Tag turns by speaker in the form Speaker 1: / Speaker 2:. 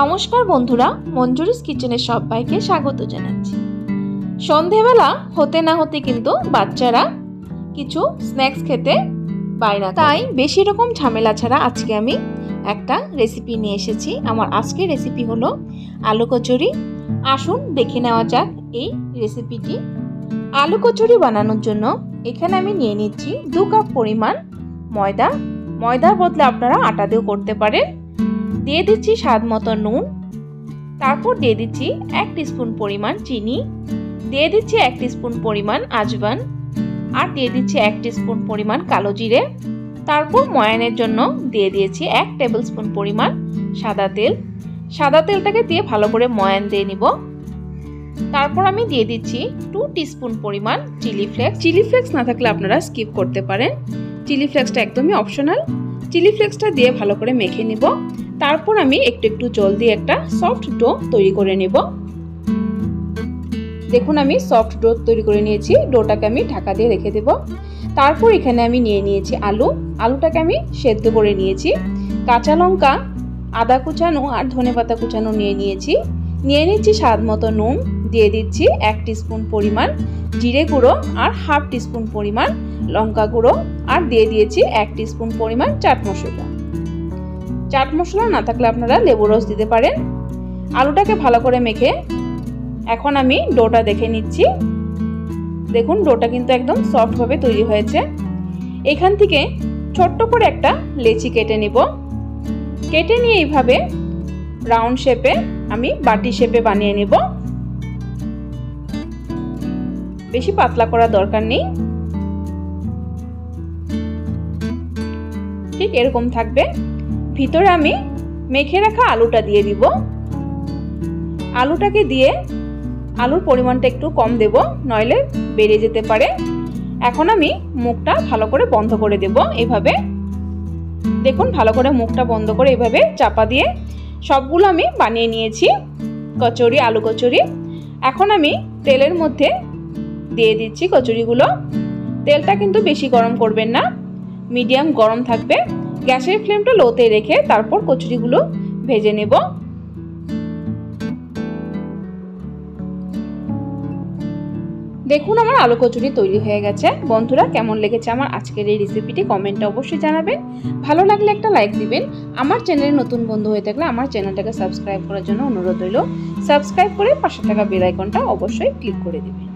Speaker 1: নমস্কার বন্ধুরা, মঞ্জুরিস কিচেনের সবাইকে স্বাগত জানাচ্ছি। সন্ধেবেলা হতে না হতে কিন্তু বাচ্চারা কিছু স্ন্যাক্স খেতে পায় না তাই বেশি রকম ঝামেলা ছাড়া আজকে আমি একটা রেসিপি নিয়ে এসেছি। আমার আজকের রেসিপি হলো আলু কচুরি। আসুন দেখে নেওয়া যাক এই রেসিপিটি আলু কচুরি বানানোর জন্য এখানে আমি নিয়ে নিচ্ছি দু কাপ পরিমাণ ময়দা। ময়দার বদলে আপনারা আটা দিয়েও করতে পারেন। দিয়ে দিচ্ছি স্বাদ মতো নুন, তারপর দিয়ে দিচ্ছি এক স্পুন পরিমাণ চিনি, দিয়ে দিচ্ছি এক স্পুন পরিমাণ আজবান আর দিয়ে দিচ্ছি এক স্পুন পরিমাণ কালো জিরে। তারপর ময়ানের জন্য দিয়ে দিয়েছি এক টেবিল স্পুন পরিমাণ সাদা তেল। সাদা তেলটাকে দিয়ে ভালো করে ময়ান দিয়ে নিব। তারপর আমি দিয়ে দিচ্ছি টু টিস্পুন পরিমাণ চিলি ফ্লেক্স। চিলি ফ্লেক্স না থাকলে আপনারা স্কিপ করতে পারেন। চিলি ফ্লেক্সটা একদমই অপশনাল চিলি ফ্লেক্সটা দিয়ে ভালো করে মেখে নিব। তারপর আমি একটু একটু জল দিয়ে একটা সফট ডো তৈরি করে নেব। দেখুন আমি সফট ডো তৈরি করে নিয়েছি ডোটাকে আমি ঢাকা দিয়ে রেখে দেব। তারপর এখানে আমি নিয়ে নিয়েছি আলু। আলুটাকে আমি সেদ্ধ করে নিয়েছি। কাঁচা লঙ্কা, আদা কুচানো আর ধনে পাতা কুচানো নিয়ে নিয়েছি। নিয়ে নিচ্ছি স্বাদ মতো নুন, দিয়ে দিচ্ছি এক স্পুন পরিমাণ জিরে গুঁড়ো আর হাফ টিস্পুন পরিমাণ লঙ্কা গুঁড়ো। আর দিয়ে দিয়েছি এক স্পুন পরিমাণ চাট মশলা। চাট মশলা না থাকলে আপনারা লেবু রস দিতে পারেন। আলুটাকে ভালো করে মেখে এখন আমি ডোটা দেখে নিচ্ছি। দেখুন, ডোটা কিন্তু একদম সফটভাবে তৈরি হয়েছে। এখান থেকে ছোট্ট করে একটা লেচি কেটে নিব। কেটে নিয়ে এইভাবে রাউন্ড শেপে আমি বাটি শেপে বানিয়ে নেব। বেশি পাতলা করার দরকার নেই। ঠিক এরকম থাকবে। ভিতরে আমি মেখে রাখা আলুটা দিয়ে দিব। আলুটাকে দিয়ে আলুর পরিমাণটা একটু কম দেব, নইলে বেড়ে যেতে পারে। এখন আমি মুখটা ভালো করে বন্ধ করে দেব এভাবে। দেখুন, ভালো করে মুখটা বন্ধ করে এভাবে চাপা দিয়ে সবগুলো আমি বানিয়ে নিয়েছি, কচুরি, আলু কচুরি। এখন আমি তেলের মধ্যে দিয়ে দিচ্ছি কচুরিগুলো। তেলটা কিন্তু বেশি গরম করবেন না, মিডিয়াম গরম থাকবে। গ্যাসের ফ্লেমটা লোতে রেখে তারপর কচুরিগুলো ভেজে নেব। দেখুন আমার আলু কচুরি তৈরি হয়ে গেছে। বন্ধুরা, কেমন লেগেছে আমার আজকের এই রেসিপিটি কমেন্টে অবশ্যই জানাবেন। ভালো লাগলে একটা লাইক দিবেন। আমার চ্যানেলে নতুন বন্ধু হয়ে থাকলে আমার চ্যানেলটাকে সাবস্ক্রাইব করার জন্য অনুরোধ রইল। সাবস্ক্রাইব করে পাশে থাকা বেল আইকনটা অবশ্যই ক্লিক করে দিবেন।